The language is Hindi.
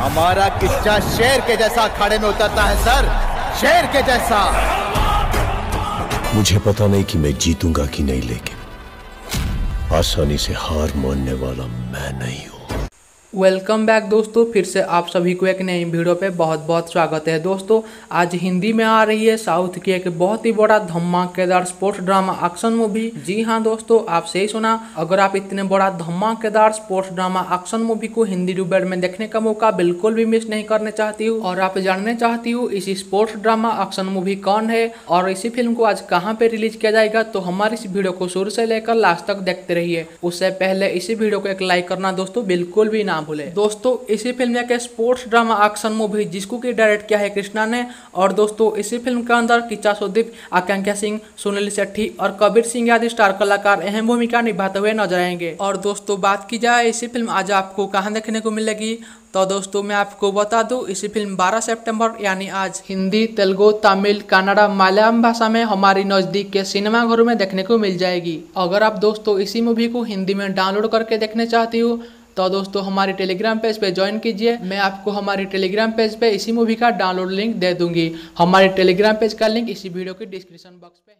हमारा किच्चा शेर के जैसा खड़े में उतरता है, सर। शेर के जैसा। मुझे पता नहीं कि मैं जीतूँगा कि नहीं, लेकिन आसानी से हार मानने वाला मैं नहीं हूँ। वेलकम बैक दोस्तों, फिर से आप सभी को एक नई वीडियो पे बहुत बहुत स्वागत है दोस्तों। आज हिंदी में आ रही है साउथ की एक बहुत ही बड़ा धमाकेदार स्पोर्ट्स ड्रामा एक्शन मूवी। जी हाँ दोस्तों, आप सही सुना। अगर आप इतने बड़ा धमाकेदार स्पोर्ट्स ड्रामा एक्शन मूवी को हिंदी डूबेड में देखने का मौका बिल्कुल भी मिस नहीं करने चाहती हूँ, और आप जानने चाहती हूँ इसी स्पोर्ट्स ड्रामा एक्शन मूवी कौन है, और इसी फ़िल्म को आज कहाँ पे रिलीज़ किया जाएगा तो हमारे इस वीडियो को शुरू से लेकर लास्ट तक देखते रहिए। उससे पहले इसी वीडियो को एक लाइक करना दोस्तों, बिल्कुल भी ना भूले दोस्तों, इसी फ़िल्म एक स्पोर्ट्स ड्रामा एक्शन मूवी जिसको की डायरेक्ट किया है कृष्णा ने। और दोस्तों, इसी फ़िल्म के अंदर किच्चा सुदीप, आकांक्षा सिंह, सुनील शेट्टी और कबीर सिंह आदि स्टार कलाकार अहम भूमिका निभाते हुए नज़र आएँगे। और दोस्तों, बात की जाए, इसी फ़िल्म आज आपको कहाँ देखने को मिलेगी? तो दोस्तों, मैं आपको बता दूँ, इसी फ़िल्म 12 सितंबर, यानी आज हिंदी, तेलुगु, तमिल, कन्नड़ा, मलयालम भाषा में हमारी नज़दीक के सिनेमा घरों में देखने को मिल जाएगी। अगर आप दोस्तों इसी मूवी को हिंदी में डाउनलोड करके देखने चाहती हो तो दोस्तों, हमारे टेलीग्राम पेज पे ज्वाइन कीजिए। मैं आपको हमारे टेलीग्राम पेज पे इसी मूवी का डाउनलोड लिंक दे दूँगी। हमारे टेलीग्राम पेज का लिंक इसी वीडियो के डिस्क्रिप्शन बॉक्स पे है।